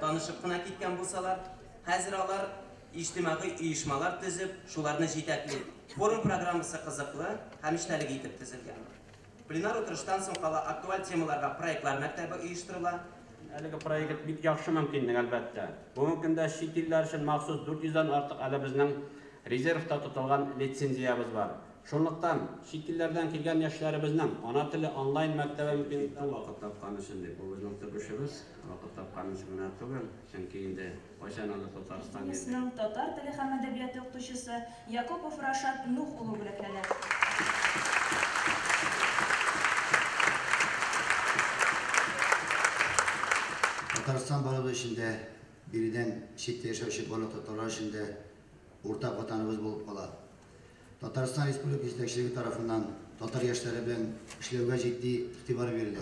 танышып кына киткән булсалар, хәзер алар иҗтимагый оешмалар төзеп, шуларны җитәкли. Форум программасы кызыклы һәм эчтәлек итеп төзелгән. Пленар утырыштан соң кала актуаль темаларга проектлар мәктәбе оештырыла. Әлеге проект бик яхшы мөмкинлек әлбәттә. Бүгенге көндә чит илләр өчен махсус 400дан артык әле безнең резервта тотылган лицензиябыз бар. Шунлыктан чит илләрдән килгән яшьләребезнең ана теле онлайн мәктәбе мөмкинлектән вакыт тапкан өчен дип, бу безнең төбешебез, вакыт тапкан өчен генә түгел, чөнки инде кайчан аны Татарстан Безнең татар теле һәм әдәбияты укытучысы Якупов Рашат Нух улы бүләкләнә. Татарстан балығы ішінде бірден шетте яшаучы бала татарлар ішінде ортақ ватаныбыз болып қалады. Татарстан Республикасы жетекшілігі тарапынан татар жаштары білен жетті иқтибар беріледі